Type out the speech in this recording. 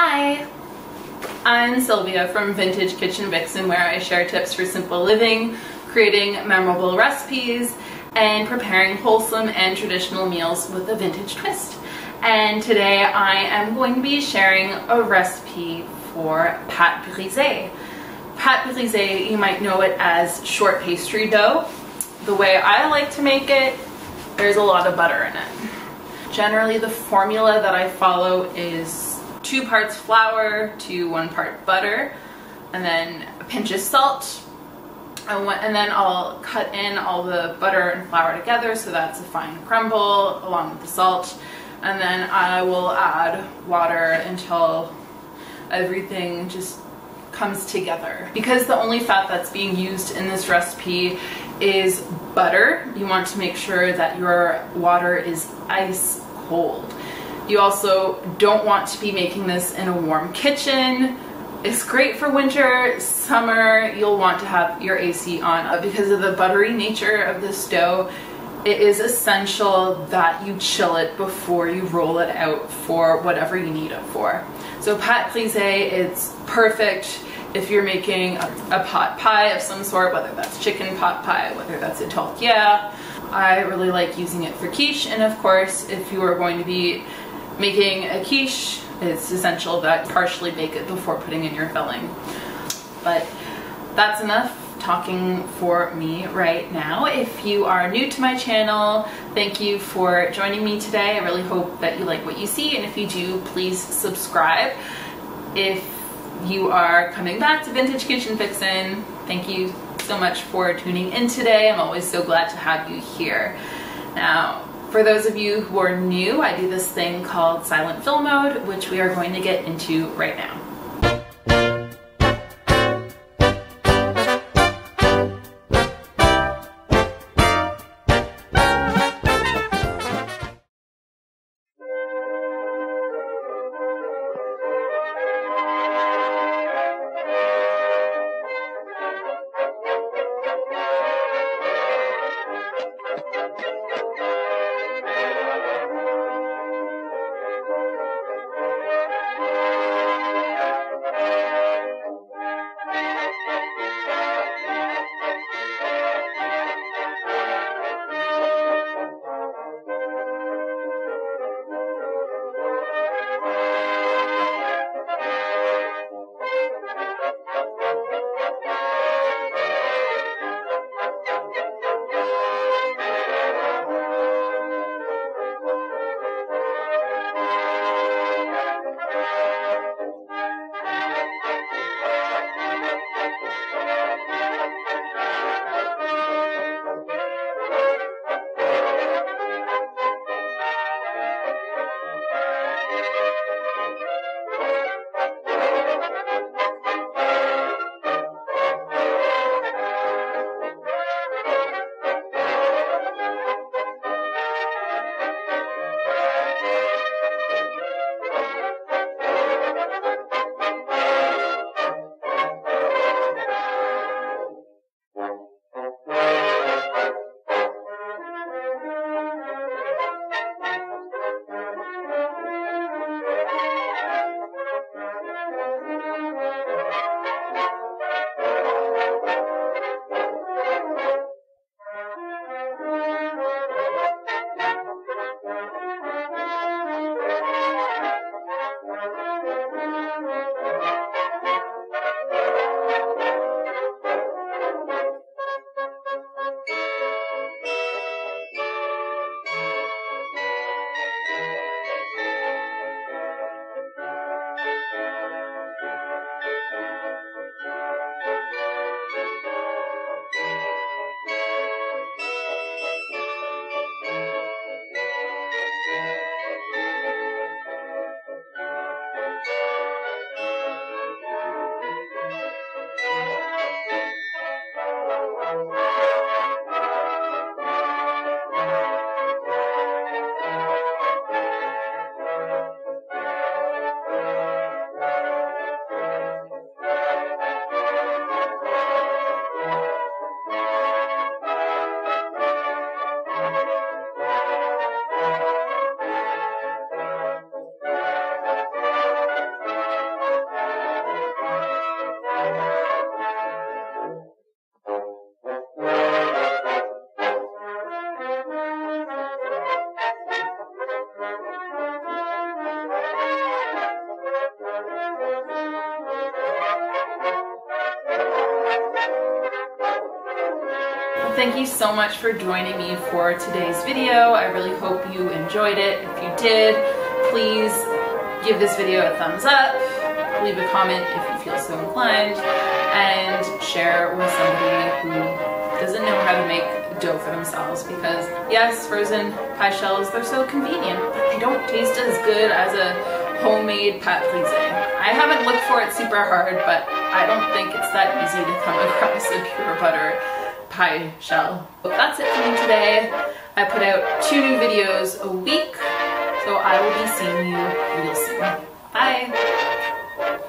Hi! I'm Sylvia from Vintage Kitchen Vixen where I share tips for simple living, creating memorable recipes, and preparing wholesome and traditional meals with a vintage twist. And today I am going to be sharing a recipe for pâte brisée. Pâte brisée, you might know it as short pastry dough. The way I like to make it, there's a lot of butter in it. Generally the formula that I follow is two parts flour to one part butter and then a pinch of salt and then I'll cut in all the butter and flour together so that's a fine crumble along with the salt and then I will add water until everything just comes together. Because the only fat that's being used in this recipe is butter, you want to make sure that your water is ice cold. You also don't want to be making this in a warm kitchen. It's great for winter, summer, you'll want to have your AC on. Uh, because of the buttery nature of this dough, it is essential that you chill it before you roll it out for whatever you need it for. So pâte brisée, it's perfect if you're making a, a, pot pie of some sort, whether that's chicken pot pie, whether that's a tourtière. I really like using it for quiche, and of course, if you are going to be making a quiche, it's essential that partially bake it before putting in your filling. But that's enough talking for me right now. If you are new to my channel, thank you for joining me today. I really hope that you like what you see, and if you do, please subscribe. If you are coming back to Vintage Kitchen Vixen, thank you so much for tuning in today. I'm always so glad to have you here. Now, for those of you who are new, I do this thing called silent film mode, which we are going to get into right now. Thank you. Thank you so much for joining me for today's video. I really hope you enjoyed it. If you did, please give this video a thumbs up, leave a comment if you feel so inclined, and share with somebody who doesn't know how to make dough for themselves because yes, frozen pie shells, they're so convenient, but they don't taste as good as a homemade pâte brisée. I haven't looked for it super hard, but I don't think it's that easy to come across a pure butter pie shell. But that's it for me today. I put out two new videos a week, so I will be seeing you real soon. Bye!